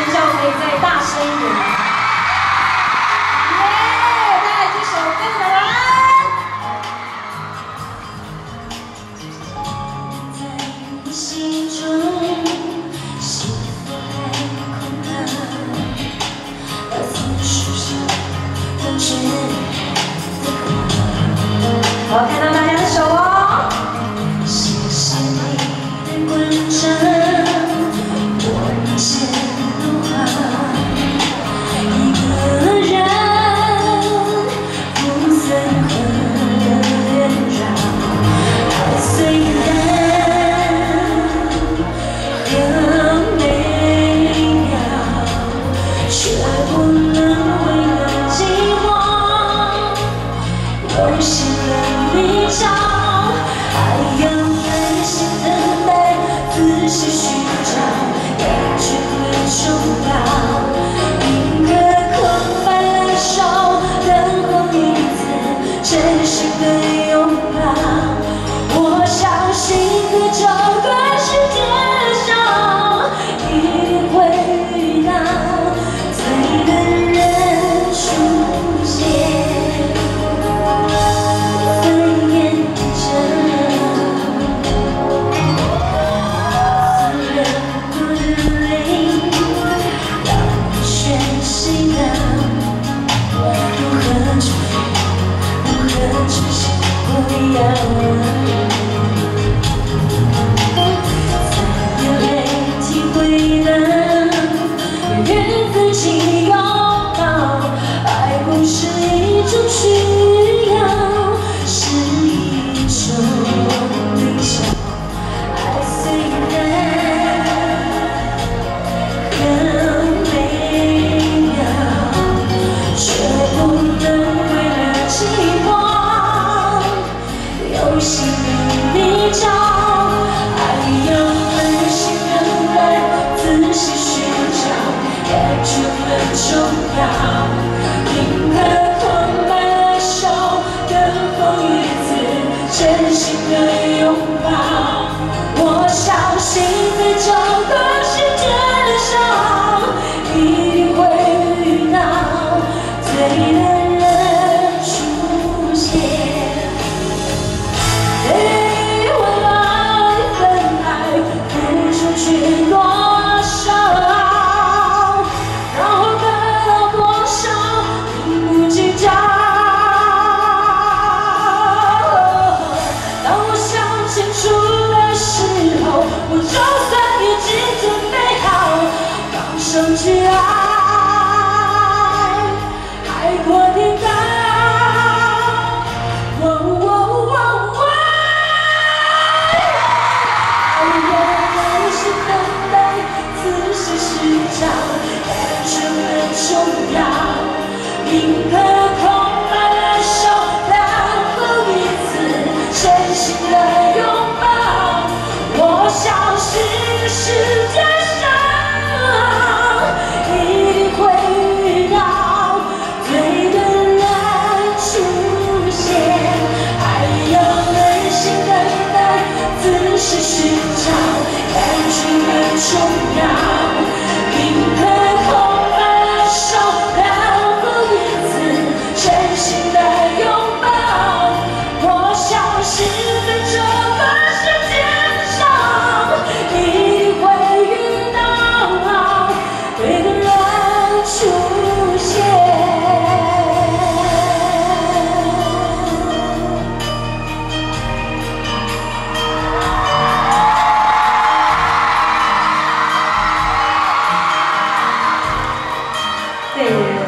尖叫可以再大声一点。我们为了寂寞用心了你教还要耐心等待仔细寻找厌倦了重瑶一颗空白的心等候一次真心被是世界上，一定会遇到对的人出现，爱要耐心等待，仔细寻找，感觉很充。Deus.